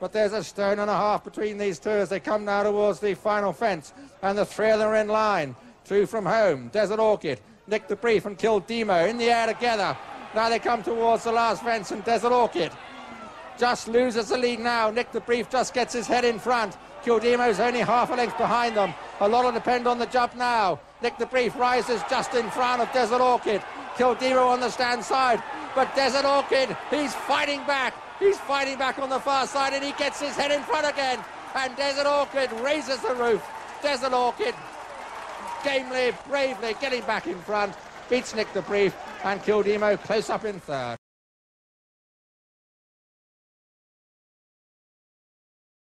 but there's a stone and a half between these two as they come now towards the final fence. And the three of them are in line. Two from home, Desert Orchid, Nick the Brief and Kildimo in the air together. Now they come towards the last fence and Desert Orchid just loses the lead now. Nick the Brief just gets his head in front. Kildimo's only half a length behind them. A lot will depend on the jump now. Nick the Brief rises just in front of Desert Orchid. Kildimo on the stand side. But Desert Orchid, he's fighting back. He's fighting back on the far side and he gets his head in front again. And Desert Orchid raises the roof. Desert Orchid gamely, bravely getting back in front. Beats Nick the Brief and Kildimo close up in third.